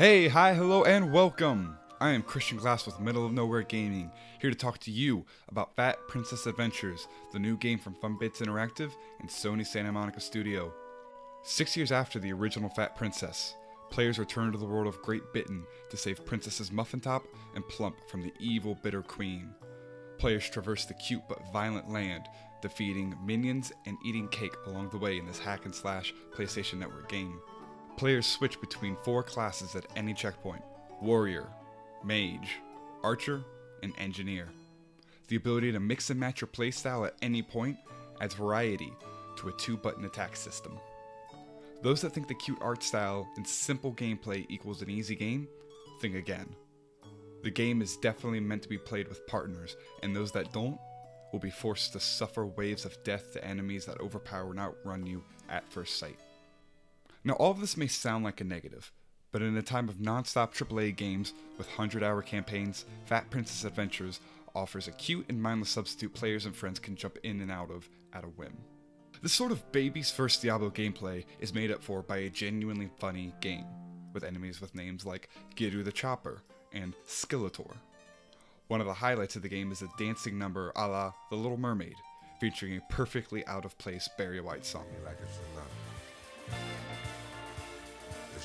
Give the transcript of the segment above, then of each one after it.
Hey, hi, hello, and welcome! I am Christian Glass with Middle of Nowhere Gaming, here to talk to you about Fat Princess Adventures, the new game from Fun Bits Interactive and Sony Santa Monica Studio. Six years after the original Fat Princess, players return to the world of Great Bitten to save Princesses Muffin Top and Plump from the evil Bitter Queen. Players traverse the cute but violent land, defeating minions and eating cake along the way in this hack and slash PlayStation Network game. Players switch between four classes at any checkpoint Warrior, Mage, Archer, and Engineer. The ability to mix and match your playstyle at any point adds variety to a two button attack system. Those that think the cute art style and simple gameplay equals an easy game, think again. The game is definitely meant to be played with partners, and those that don't will be forced to suffer waves of death to enemies that overpower and outrun you at first sight. Now, all of this may sound like a negative, but in a time of non-stop AAA games with 100-hour campaigns, Fat Princess Adventures offers a cute and mindless substitute players and friends can jump in and out of at a whim. This sort of baby's first Diablo gameplay is made up for by a genuinely funny game, with enemies with names like Giru the Chopper and Skeletor. One of the highlights of the game is a dancing number a la The Little Mermaid, featuring a perfectly out of place Barry White song. Like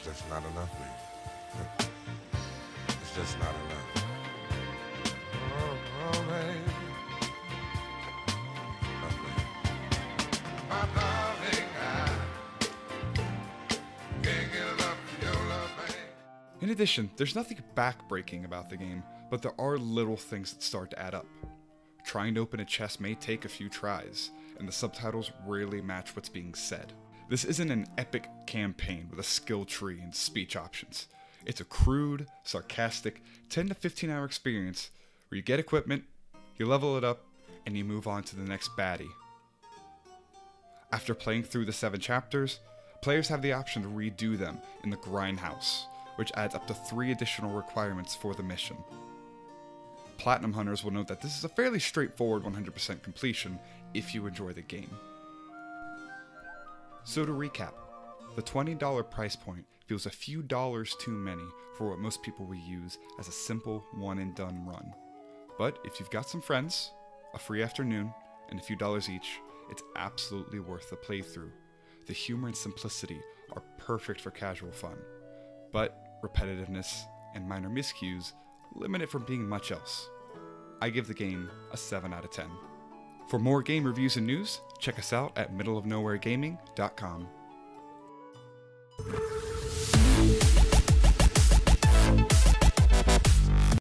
just not enough, baby. It's just not enough. Oh, oh, baby. In addition, there's nothing backbreaking about the game, but there are little things that start to add up. Trying to open a chest may take a few tries, and the subtitles rarely match what's being said. This isn't an epic campaign with a skill tree and speech options. It's a crude, sarcastic, 10 to 15 hour experience where you get equipment, you level it up, and you move on to the next baddie. After playing through the seven chapters, players have the option to redo them in the Grindhouse, which adds up to three additional requirements for the mission. Platinum Hunters will note that this is a fairly straightforward 100% completion if you enjoy the game. So to recap, the $20 price point feels a few dollars too many for what most people will use as a simple one and done run. But if you've got some friends, a free afternoon, and a few dollars each, it's absolutely worth the playthrough. The humor and simplicity are perfect for casual fun, but repetitiveness and minor miscues limit it from being much else. I give the game a 7 out of 10. For more game reviews and news, check us out at middleofnowheregaming.com.